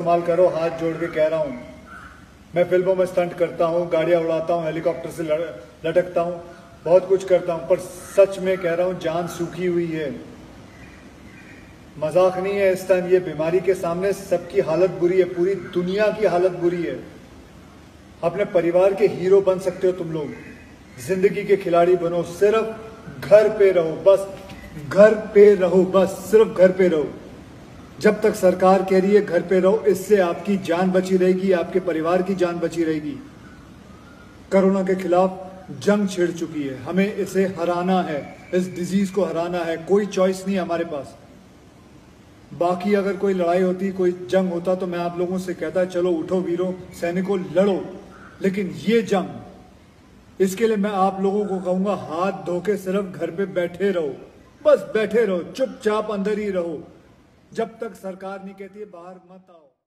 इस्तेमाल करो, हाथ जोड़ के कह रहा हूँ। मैं फ़िल्मों में स्टंट करता हूँ, गाड़ियाँ उड़ाता हूँ हेलीकॉप्टर से लटकता हूँ, बहुत कुछ करता हूँ, पर सच में कह रहा हूँ, जान सूखी हुई है। मज़ाक नहीं है इस टाइम ये, बीमारी के सामने सबकी हालत बुरी है, पूरी दुनिया की हालत बुरी है। अपने परिवार के हीरो बन सकते हो तुम लोग। ज़िंदगी के खिलाड़ी बनो, सिर्फ़ घर पे रहो, बस, घर पे रहो, बस, सिर्फ़ घर पे रहो। जब तक सरकार कह रही है, घर पे रहो, इससे आपकी जान बची रहेगी, आपके परिवार की जान बची रहेगी। कोरोना के खिलाफ जंग छिड़ चुकी है। हमें इसे हराना है, इस डिज़ीज़ को हराना है। कोई चॉइस नहीं हमारे पास। बाकी अगर कोई लड़ाई होती, कोई जंग होता तो मैं आप लोगों से कहता, चलो उठो वीरों, सैनिकों, लड़ो। लेकिन ये जंग, इसके लिए मैं आप लोगों को कहूँगा, हाथ धो के सिर्फ़ घर पे बैठे रहो। बस बैठे रहो, चुपचाप अंदर ही रहो। जब तक सरकार नहीं कहती बाहर मत आओ।